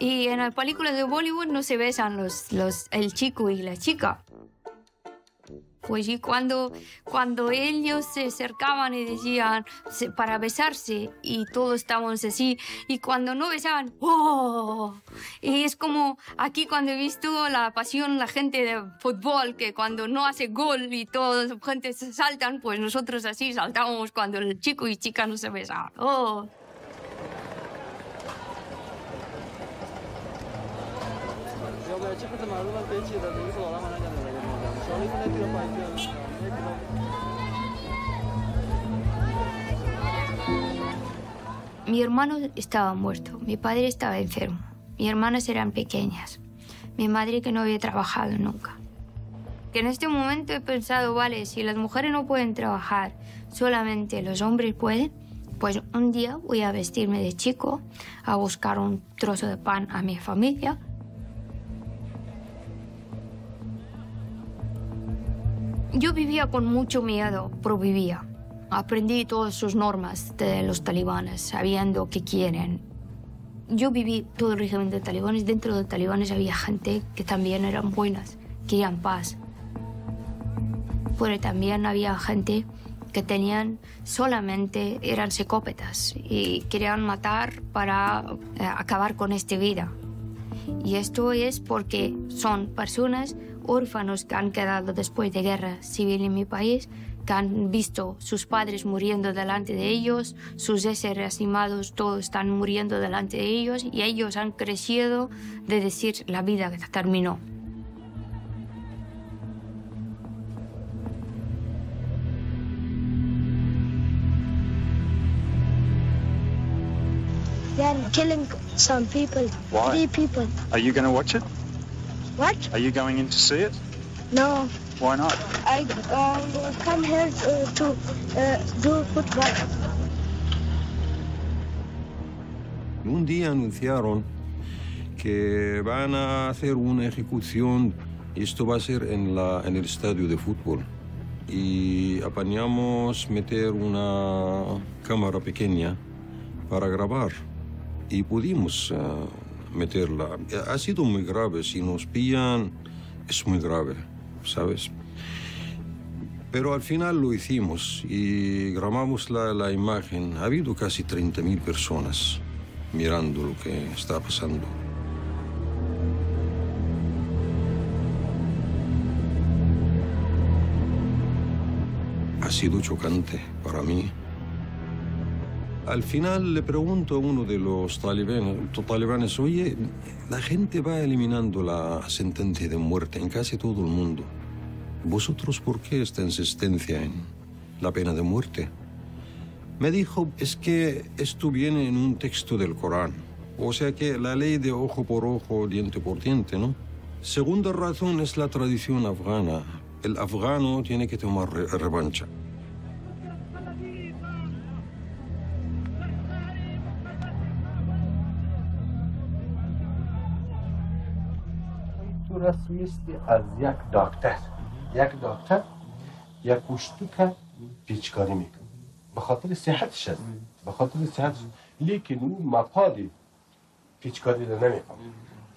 Y en las películas de Bollywood no se besan los, los, el chico y la chica. Pues y cuando, cuando ellos se acercaban y decían se- para besarse y todos estábamos así, y cuando no besaban, ¡oh! Y es como aquí cuando he visto la pasión, la gente de fútbol, que cuando no hace gol y toda la gente se saltan, pues nosotros así saltábamos cuando el chico y chica no se besaban. ¡Oh! Mi hermano estaba muerto, mi padre estaba enfermo, mis hermanas eran pequeñas, mi madre que no había trabajado nunca. Que en este momento he pensado, vale, si las mujeres no pueden trabajar, solamente los hombres pueden, pues un día voy a vestirme de chico, a buscar un trozo de pan a mi familia. Yo vivía con mucho miedo, pero vivía. Aprendí todas sus normas de los talibanes, sabiendo qué quieren. Yo viví todo el régimen de talibanes. Dentro de talibanes había gente que también eran buenas, querían paz. Pero también había gente que tenían solamente, eran psicópatas y querían matar para eh, acabar con esta vida. Y esto es porque son personas órfanos que han quedado después de guerra civil en mi país, que han visto sus padres muriendo delante de ellos, sus seres animados todos están muriendo delante de ellos y ellos han crecido de decir la vida que terminó. They are killing some people. Why? Three people. Are you going to watch it? What? Are you going in to see it? No. Why not? I um, come here uh, to uh, do football. Un día anunciaron que van a hacer una ejecución y esto va a ser en, la, en el estadio de fútbol. Y apañamos meter una cámara pequeña para grabar y pudimos ah, meterla. Ha sido muy grave, si nos pillan es muy grave, ¿sabes? Pero al final lo hicimos y grabamos la, la imagen. Ha habido casi 30.000 personas mirando lo que está pasando. Ha sido chocante para mí. Al final le pregunto a uno de los talibanes, talibanes, oye, la gente va eliminando la sentencia de muerte en casi todo el mundo. ¿Vosotros por qué esta insistencia en la pena de muerte? Me dijo, es que esto viene en un texto del Corán. O sea que la ley de ojo por ojo, diente por diente, ¿no? Segunda razón es la tradición afgana. El afgano tiene que tomar re- revancha. رسمیستی از یک دکتر. یک دکتر یک پشتوک پیچکاری می‌کنه. به خاطر صحتش است به خاطر صحتش. لیکن او مفاد پیچکاری رو نمی‌کنه.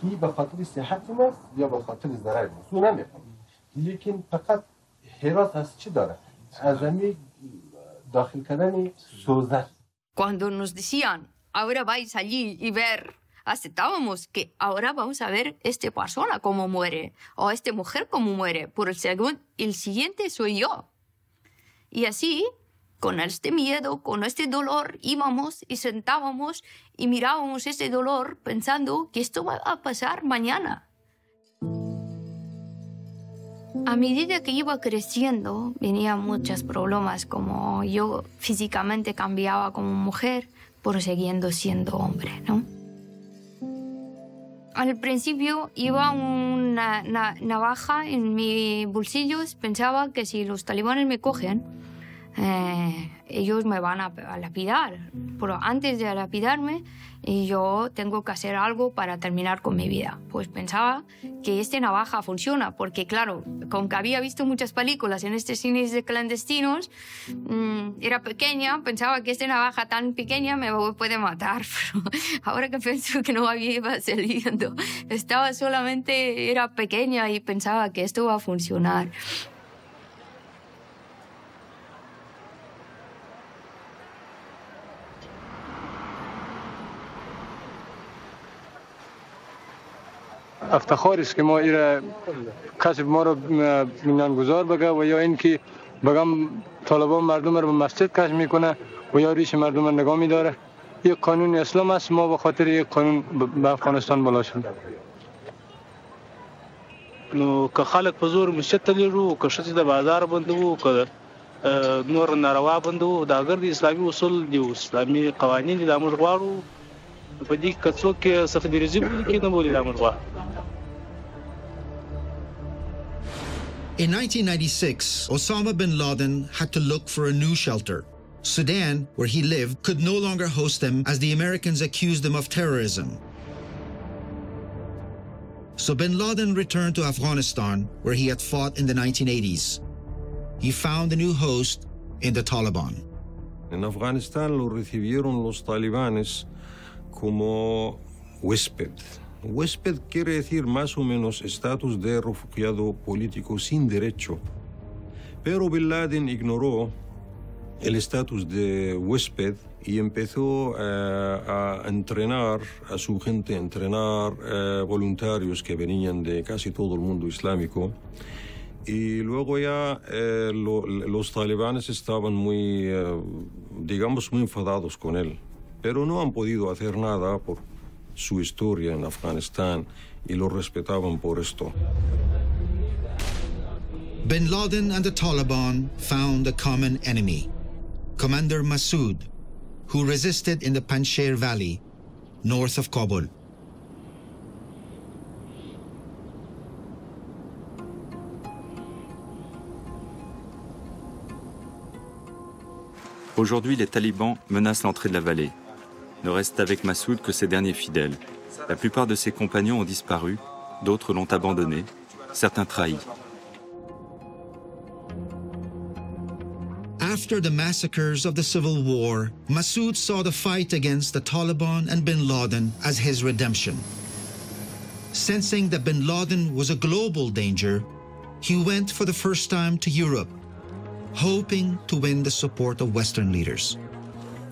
کی به خاطر صحت است یا به خاطر ضرر است او نمی‌کنه. لیکن فقط حراس از چی داره؟ از داخل کردن سوزن. Cuando nos decían, ahora vais allí y ver, aceptábamos que ahora vamos a ver esta persona cómo muere o esta mujer cómo muere. Por el segundo, el siguiente soy yo. Y así, con este miedo, con este dolor, íbamos y sentábamos y mirábamos ese dolor pensando que esto va a pasar mañana. A medida que iba creciendo, venían muchos problemas, como yo físicamente cambiaba como mujer, pero siguiendo siendo hombre, ¿no? Al principio iba una na- navaja en mis bolsillos, pensaba que si los talibanes me cogen, eh, ellos me van a, a lapidar. Pero antes de lapidarme, y yo tengo que hacer algo para terminar con mi vida. Pues pensaba que este navaja funciona, porque claro, con que había visto muchas películas en estos cines de clandestinos, mm, era pequeña, pensaba que esta navaja tan pequeña me puede matar, pero ahora que pienso que no había saliendo, estaba solamente, era pequeña y pensaba que esto va a funcionar. افتخار است که ما ایره کسی ما رو گذار بگه و یا اینکه بگم طالبان مردم رو به مسجد کش میکنه و یا ریش مردم رو نگاه میداره یک قانون اسلام است ما به خاطر یک قانون به افغانستان بلا شد نو که خلک په زور مسجد ته لرو که ښځې د بازار بندو که نور ناروا بندو دا اگر د اسلامي اصول دي اسلامي قوانین دي دا موږ غواړو په دې که څوک سخت دریزي بولي کې نه بولي دا موږ غواړو In 1996, Osama bin Laden had to look for a new shelter. Sudan, where he lived, could no longer host him as the Americans accused him of terrorism. So bin Laden returned to Afghanistan, where he had fought in the 1980s. He found a new host in the Taliban. En Afganistán lo recibieron los talibanes como huésped. Huésped quiere decir más o menos estatus de refugiado político sin derecho. Pero Bin Laden ignoró el estatus de huésped y empezó eh, a entrenar a su gente, a entrenar eh, voluntarios que venían de casi todo el mundo islámico. Y luego ya eh, lo, los talibanes estaban muy, digamos, muy enfadados con él. Pero no han podido hacer nada por su historia en Afganistán y lo respetaban por esto. Bin Laden and the Taliban found a common enemy, Commander Massoud, who resisted in the Panjshir Valley, north of Kabul. Aujourd'hui, les talibans menacent l'entrée de la vallée. Ne reste avec Massoud que ses derniers fidèles. La plupart de ses compagnons ont disparu, d'autres l'ont abandonné, certains trahis. After the massacres of the Civil War, Massoud saw the fight against the Taliban and bin Laden as his redemption. Sensing that bin Laden was a global danger, he went for the first time to Europe, hoping to win the support of Western leaders.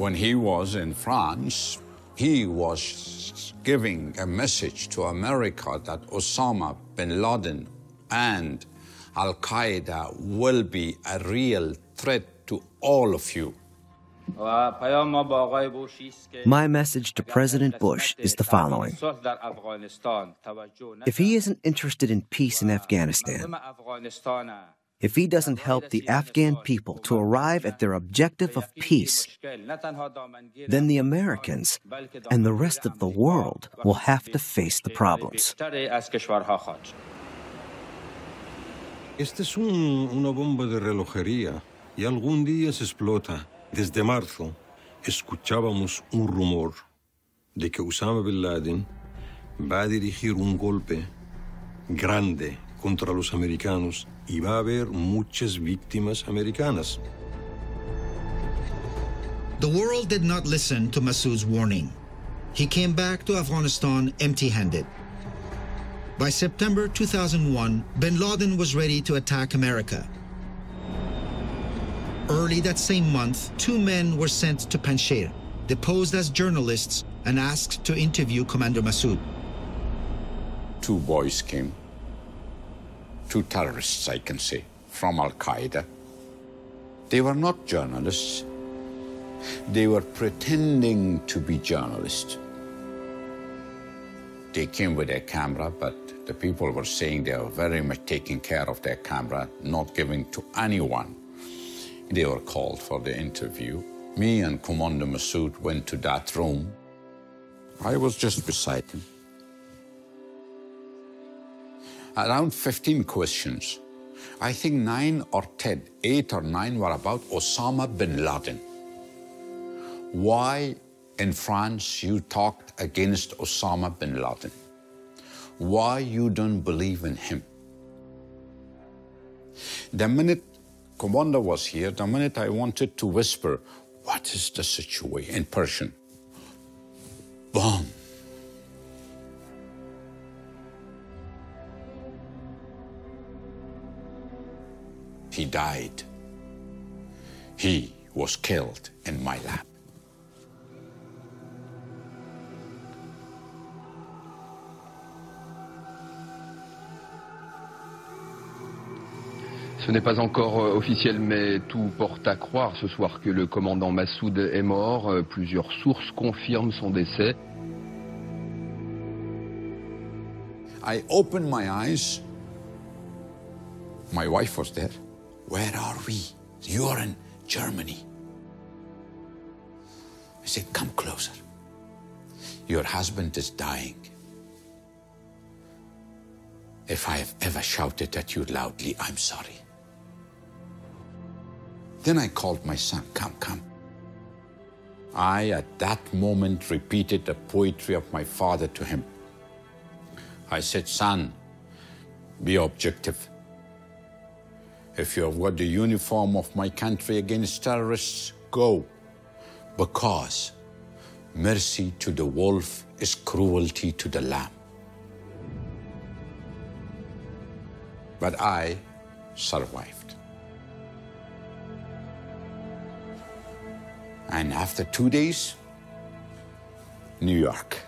When he was in France, he was giving a message to America that Osama bin Laden and Al Qaeda will be a real threat to all of you. My message to President Bush is the following. If he isn't interested in peace in Afghanistan, if he doesn't help the Afghan people to arrive at their objective of peace, then the Americans and the rest of the world will have to face the problems. Esta es un, una bomba de relojería y algún día se explota. Desde marzo escuchábamos un rumor de que Osama Bin Laden va a dirigir un golpe grande contra los americanos y va a haber muchas víctimas americanas. The world did not listen to Massoud's warning. He came back to Afghanistan empty handed. By September 2001, bin Laden was ready to attack America. Early that same month, two men were sent to Panjshir, deposed as journalists, and asked to interview Commander Massoud. Two boys came two terrorists, I can say, from Al Qaeda. They were not journalists. They were pretending to be journalists. They came with their camera, but the people were saying they were very much taking care of their camera, not giving to anyone. They were called for the interview. Me and Commander Massoud went to that room. I was just beside him around 15 questions I think nine or ten, eight or nine were about Osama bin Laden. Why in France you talked against Osama bin Laden? Why you don't believe in him? The minute commander was here, the minute I wanted to whisper, what is the situation in Persian? Boom. He died. He was killed in my lap. Ce n'est pas encore euh, officiel, mais tout porte à croire ce soir que le commandant Massoud est mort. Euh, plusieurs sources confirment son décès. I opened my eyes. My wife was there. Where are we? You're in Germany. I said, Come closer. Your husband is dying. If I have ever shouted at you loudly, I'm sorry. Then I called my son, Come, come. I, at that moment, repeated the poetry of my father to him. I said, Son, be objective. If you have got the uniform of my country against terrorists, go. Because mercy to the wolf is cruelty to the lamb. But I survived. And after two days, New York.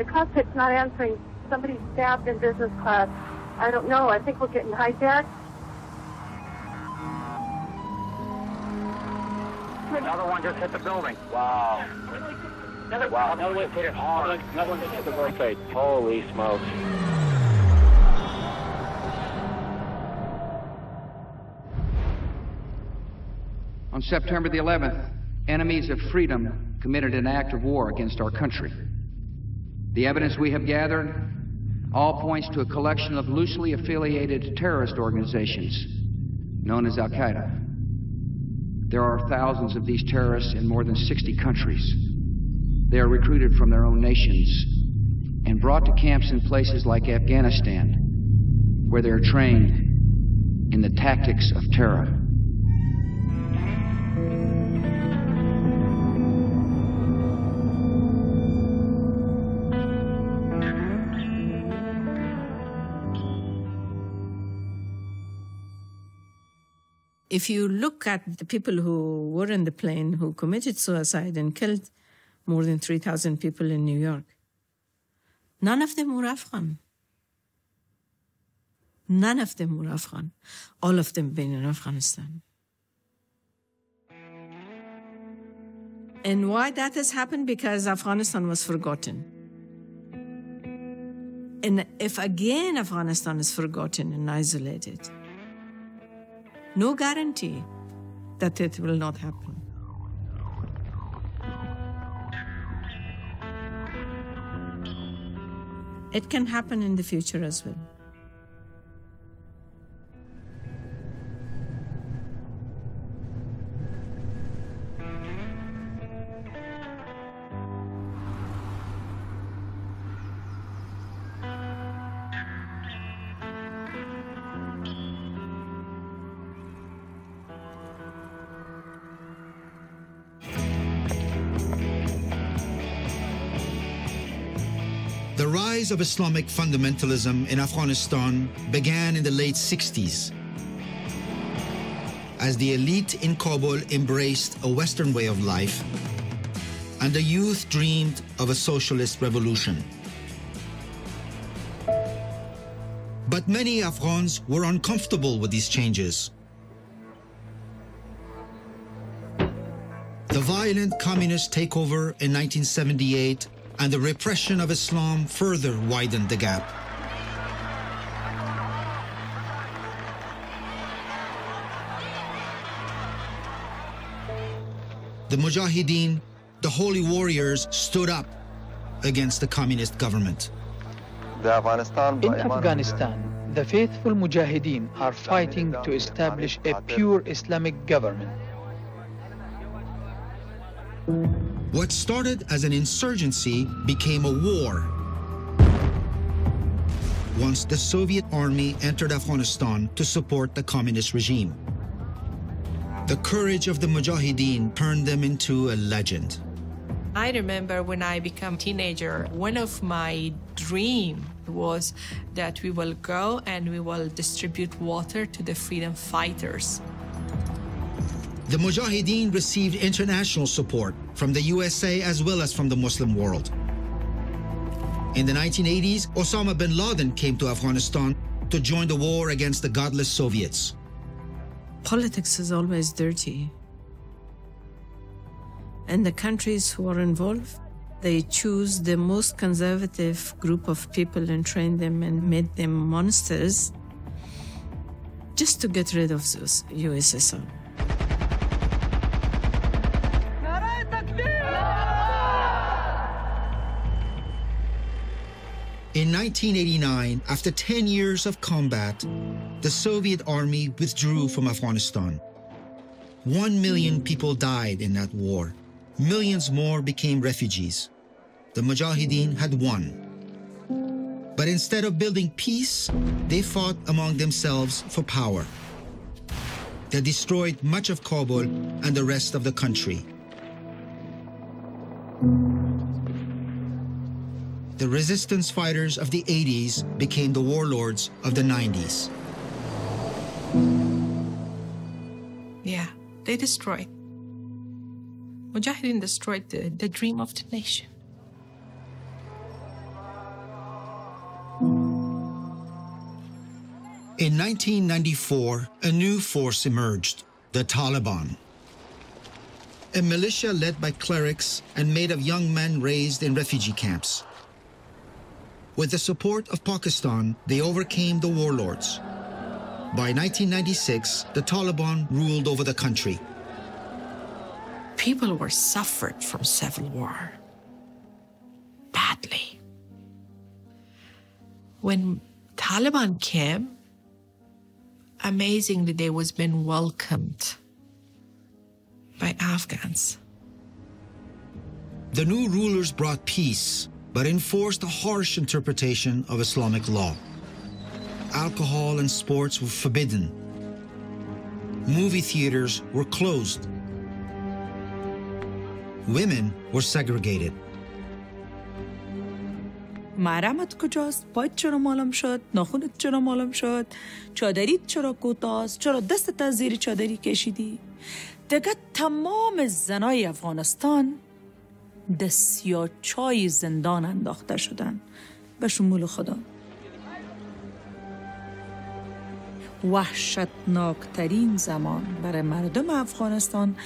The cockpit's not answering. Somebody stabbed in business class. I don't know. I think we're getting hijacked. Another one just hit the building. Wow. Another, wow. Another one hit it hard. Another one just hit the World Trade. Holy smokes. On September the 11th, enemies of freedom committed an act of war against our country. The evidence we have gathered all points to a collection of loosely affiliated terrorist organizations known as Al Qaeda. There are thousands of these terrorists in more than 60 countries. They are recruited from their own nations and brought to camps in places like Afghanistan, where they are trained in the tactics of terror. If you look at the people who were in the plane who committed suicide and killed more than 3,000 people in New York, none of them were Afghan. None of them were Afghan. All of them been in Afghanistan. And why that has happened? Because Afghanistan was forgotten. And if again Afghanistan is forgotten and isolated, no guarantee that it will not happen. It can happen in the future as well. Rise of Islamic fundamentalism in Afghanistan began in the late 60s as the elite in Kabul embraced a Western way of life and the youth dreamed of a socialist revolution. But many Afghans were uncomfortable with these changes. The violent communist takeover in 1978 and the repression of Islam further widened the gap. The Mujahideen, the holy warriors, stood up against the communist government. In Afghanistan, the faithful Mujahideen are fighting to establish a pure Islamic government. What started as an insurgency became a war. Once the Soviet army entered Afghanistan to support the communist regime. The courage of the Mujahideen turned them into a legend. I remember when I became a teenager, one of my dream was that we will go and we will distribute water to the freedom fighters. The Mujahideen received international support from the USA as well as from the Muslim world. In the 1980s, Osama bin Laden came to Afghanistan to join the war against the godless Soviets. Politics is always dirty. And the countries who are involved, they choose the most conservative group of people and train them and made them monsters just to get rid of those USSR. In 1989, after 10 years of combat, the Soviet army withdrew from Afghanistan. One million people died in that war. Millions more became refugees. The Mujahideen had won. But instead of building peace, they fought among themselves for power. They destroyed much of Kabul and the rest of the country. The resistance fighters of the 80s became the warlords of the 90s. Yeah, they destroyed. Mujahideen destroyed the, the dream of the nation. In 1994, a new force emerged, the Taliban. A militia led by clerics and made of young men raised in refugee camps. With the support of Pakistan, they overcame the warlords. By 1996, the Taliban ruled over the country. People were suffered from civil war badly. When Taliban came, amazingly they was been welcomed by Afghans. The new rulers brought peace, but enforced a harsh interpretation of Islamic law. Alcohol and sports were forbidden. Movie theaters were closed. Women were segregated. محرمت کجاست؟ پایت چرا مالم شد؟ ناخونت چرا مالم شد؟ چادریت چرا کوتاست؟ چرا دستت از زیر چادری کشیدی؟ دیگه تمام زنای افغانستان دستیاچای زندان انداخته شدن. به شمول خدا. وحشتناکترین زمان برای مردم افغانستان